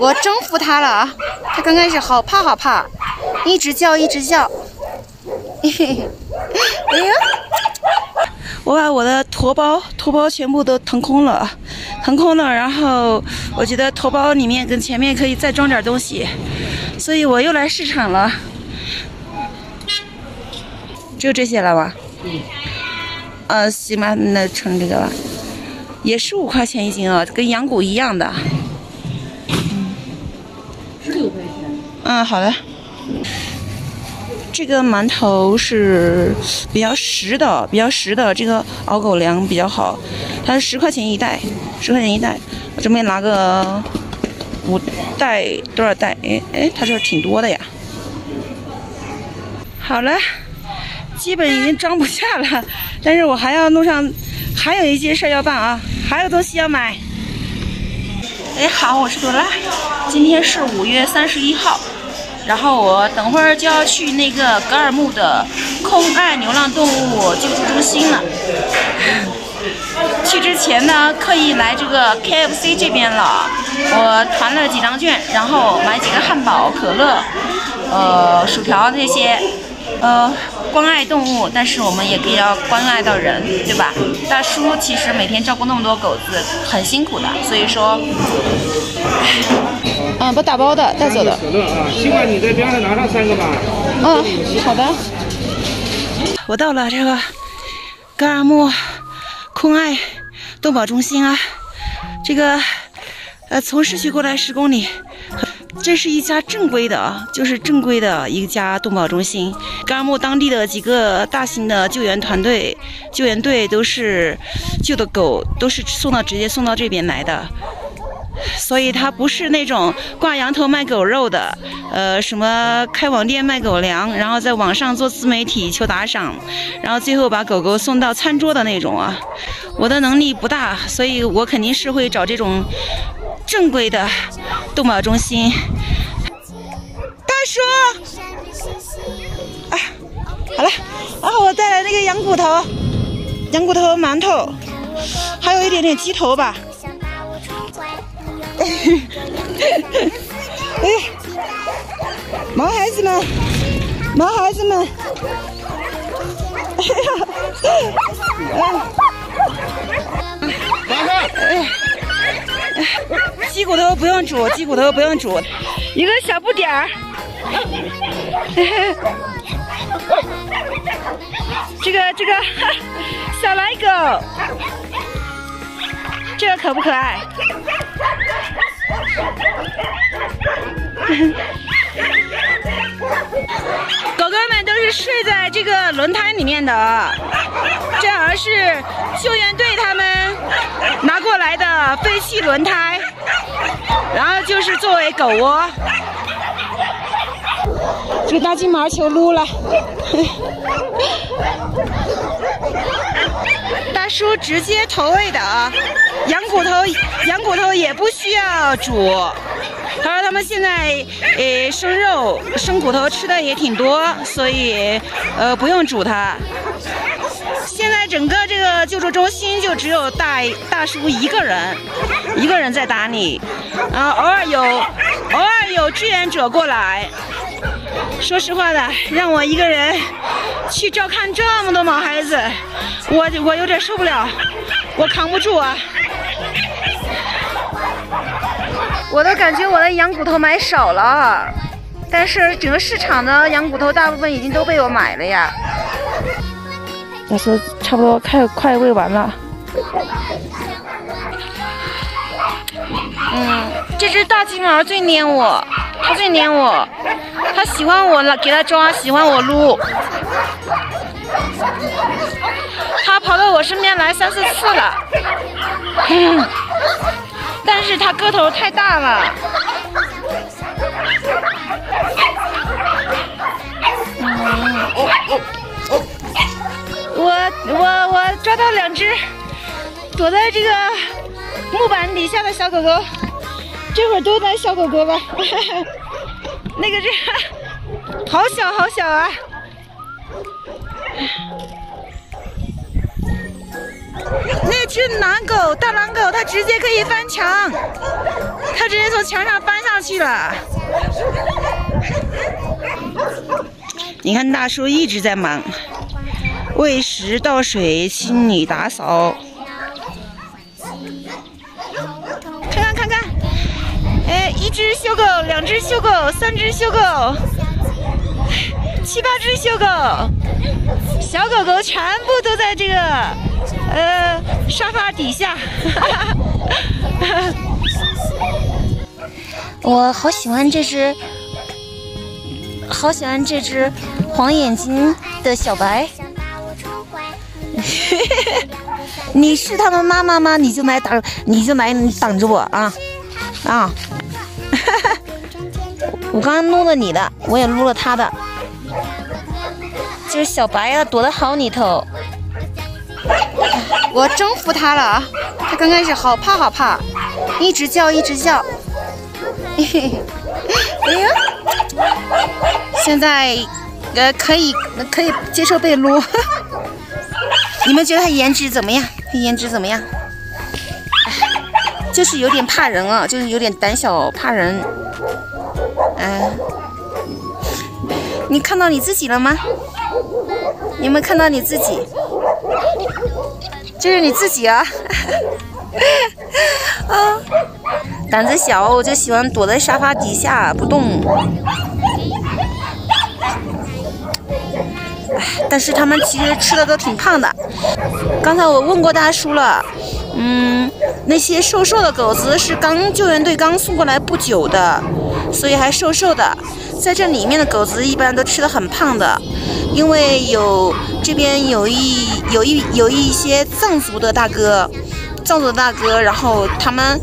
我征服它了啊！它刚开始好怕好怕，一直叫一直叫。嘿嘿，哎呀！我把我的驼包驼包全部都腾空了，腾空了。然后我觉得驼包里面跟前面可以再装点东西，所以我又来市场了。就这些了吧？嗯。呃，行吧，那成这个了，也是五块钱一斤啊，跟羊骨一样的。嗯，好的。这个馒头是比较实的，比较实的，这个熬狗粮比较好，它是十块钱一袋，十块钱一袋。我准备拿个五袋，多少袋？哎哎，它这挺多的呀。好了，基本已经装不下了，但是我还要路上还有一件事要办啊，还有东西要买。哎，好，我是朵拉，今天是五月三十一号。然后我等会儿就要去那个格尔木的空爱流浪动物救助中心了。去之前呢，刻意来这个 KFC 这边了，我团了几张券，然后买几个汉堡、可乐、呃薯条这些，呃。关爱动物，但是我们也可以要关爱到人，对吧？大叔其实每天照顾那么多狗子，很辛苦的，所以说，嗯，不打包的，带走的。可乐啊，希望你在边上拿上三个吧。嗯，好的。我到了这个格尔木空爱动保中心啊，这个呃，从市区过来十公里。这是一家正规的啊，就是正规的一家动保中心。格尔木当地的几个大型的救援团队、救援队都是救的狗，都是送到直接送到这边来的。所以它不是那种挂羊头卖狗肉的，呃，什么开网店卖狗粮，然后在网上做自媒体求打赏，然后最后把狗狗送到餐桌的那种啊。我的能力不大，所以我肯定是会找这种正规的。动保中心，大叔，啊，好了，然后我带来那个羊骨头，羊骨头馒头，还有一点点鸡头吧。哎，毛孩子们，毛孩子们，哎呀，哎。鸡骨头不用煮，鸡骨头不用煮，一个小不点儿。这个这个小奶狗，这个可不可爱？狗狗们都是睡在这个轮胎里面的，这好像是救援队他们废弃轮胎。然后就是作为狗窝，这个大金毛球撸了，大叔直接投喂的啊，羊骨头羊骨头也不需要煮，他说他们现在呃生肉生骨头吃的也挺多，所以呃不用煮它。现在整个这个救助中心就只有大大叔一个人，一个人在打理，啊，偶尔有偶尔有志愿者过来。说实话的，让我一个人去照看这么多毛孩子，我我有点受不了，我扛不住啊。我都感觉我的羊骨头买少了，但是整个市场的羊骨头大部分已经都被我买了呀。大叔差不多快快喂完了。嗯，这只大金毛最粘我，它最粘我，它喜欢我了，给它抓，喜欢我撸。它跑到我身边来三四次了，但是它个头太大了。嗯。我我我抓到两只躲在这个木板底下的小狗狗，这会儿都在小狗狗吧？那个这好小好小啊！那只狼狗大狼狗，它直接可以翻墙，它直接从墙上翻上去了。你看大叔一直在忙，喂食、倒水、清理、打扫。看看看看，哎，一只修狗，两只修狗，三只修狗，七八只修狗，小狗狗全部都在这个呃沙发底下。我好喜欢这只，好喜欢这只黄眼睛的小白。你是他们妈妈吗？你就来挡，你就来挡着我啊啊！我刚刚撸了你的，我也撸了他的。就是小白呀，躲得好里头。我征服他了啊！他刚开始好怕好怕，一直叫一直叫。嘿嘿，哎呀，现在呃可以可以接受被撸。你们觉得他颜值怎么样？他颜值怎么样？就是有点怕人啊，就是有点胆小怕人。嗯，你看到你自己了吗？有没有看到你自己？就是你自己啊！啊，胆子小，我就喜欢躲在沙发底下不动。但是他们其实吃的都挺胖的。刚才我问过大叔了，嗯，那些瘦瘦的狗子是刚救援队刚送过来不久的，所以还瘦瘦的。在这里面的狗子一般都吃的很胖的，因为有这边有一有一有一些藏族的大哥。藏族大哥，然后他们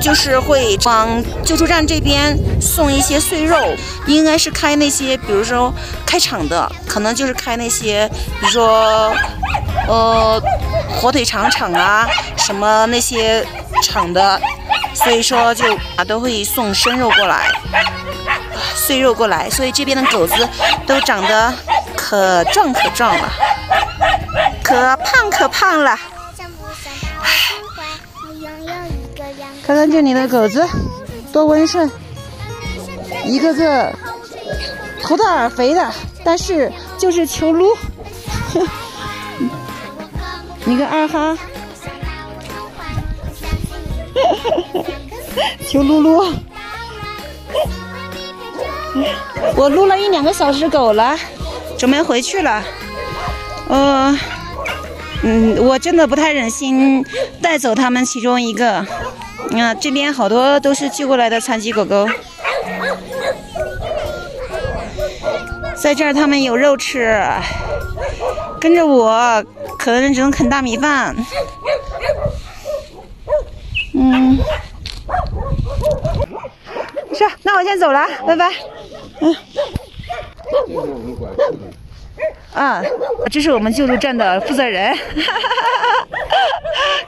就是会往救助站这边送一些碎肉，应该是开那些，比如说开厂的，可能就是开那些，比如说呃火腿肠厂啊，什么那些厂的，所以说就啊都会送生肉过来，碎肉过来，所以这边的狗子都长得可壮可壮了，可胖可胖了。看看这里的狗子，多温顺，一个个头大耳肥的，但是就是求撸。你个二哈，求撸撸。我撸了一两个小时狗了，准备回去了。嗯。嗯，我真的不太忍心带走他们其中一个。啊，这边好多都是救过来的残疾狗狗，在这儿他们有肉吃，跟着我可能只能啃大米饭。嗯，是，那我先走了，拜拜。嗯。啊，这是我们救助站的负责人，哈哈哈哈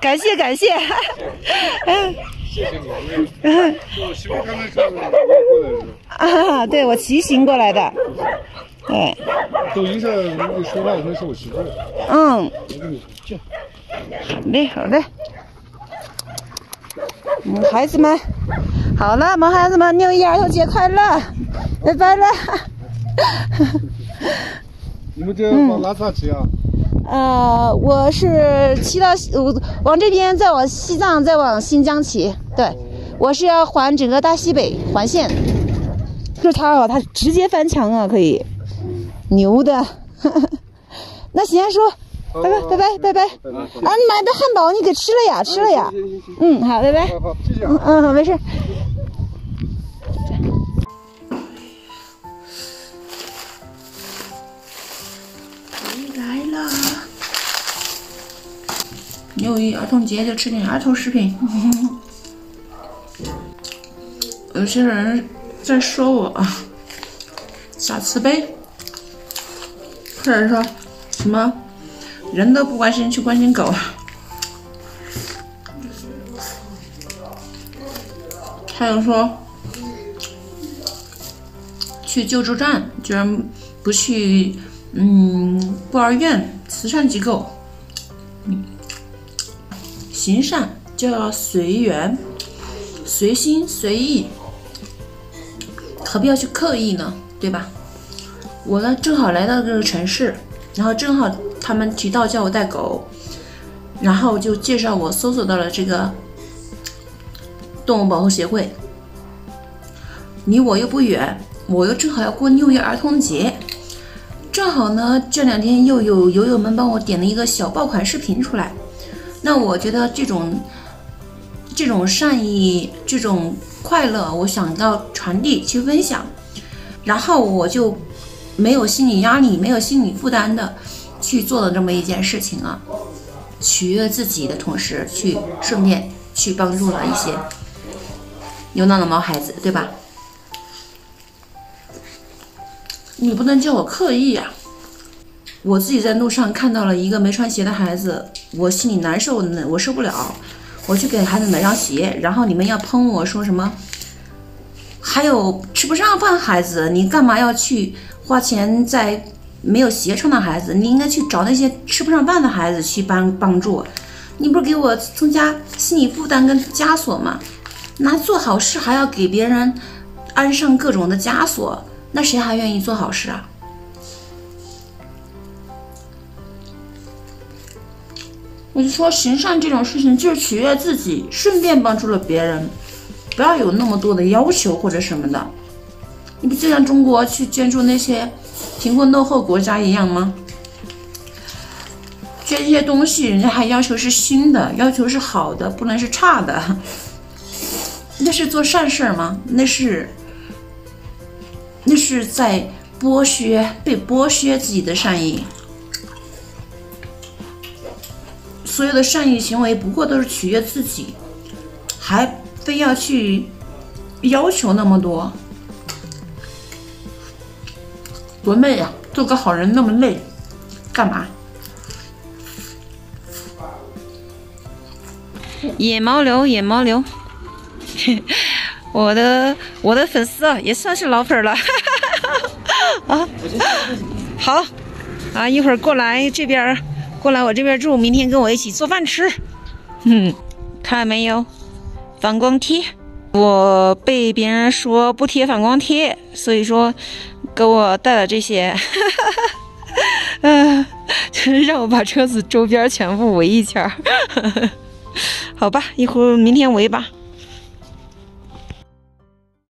感谢感谢，谢谢你，啊，对我骑行过来的，对。抖音上你说话那是我媳妇。嗯。好嘞好嘞。嗯，孩子们，好了，毛孩子们，六一儿童节快乐，拜拜了。你们这往哪侧骑啊？呃，我是骑到往这边，再往西藏，再往新疆骑。对，我是要环整个大西北环线。就是他啊，他直接翻墙啊，可以，牛的。那行，叔，拜拜拜拜拜拜。啊，你买的汉堡你给吃了呀？吃了呀？嗯，好，拜拜。好，谢谢啊。嗯，没事。六一儿童节就吃点儿童食品。有些人在说我傻慈悲，或者说什么人都不关心去关心狗，还有说去救助站居然不去嗯孤儿院慈善机构。行善就要随缘、随心、随意，何必要去刻意呢？对吧？我呢，正好来到这个城市，然后正好他们提到叫我带狗，然后就介绍我搜索到了这个动物保护协会，离我又不远，我又正好要过六一儿童节，正好呢这两天又有友友们帮我点了一个小爆款视频出来，那我觉得这种这种善意，这种快乐，我想要传递去分享，然后我就。没有心理压力、没有心理负担的去做了这么一件事情啊，取悦自己的同时，去顺便去帮助了一些流浪的毛孩子，对吧？你不能叫我刻意呀！我自己在路上看到了一个没穿鞋的孩子，我心里难受，我受不了，我去给孩子买双鞋，然后你们要喷我说什么？还有吃不上饭孩子，你干嘛要去？花钱在没有鞋穿的孩子，你应该去找那些吃不上饭的孩子去帮帮助。你不是给我增加心理负担跟枷锁吗？那做好事还要给别人安上各种的枷锁，那谁还愿意做好事啊？你说行善这种事情就是取悦自己，顺便帮助了别人，不要有那么多的要求或者什么的。你不就像中国去捐助那些贫困落后国家一样吗？捐一些东西，人家还要求是新的，要求是好的，不能是差的。那是做善事吗？那是那是在剥削，被剥削自己的善意。所有的善意行为不过都是取悦自己，还非要去要求那么多。多累呀！做个好人那么累，干嘛？野猫流，野猫流，我的我的粉丝啊，也算是老粉了。啊，好啊，一会儿过来这边，过来我这边住，明天跟我一起做饭吃。嗯，看到没有，反光贴，我被别人说不贴反光贴，所以说。给我带了这些，哈哈哈嗯，让我把车子周边全部围一圈儿，好吧，一会儿明天围吧。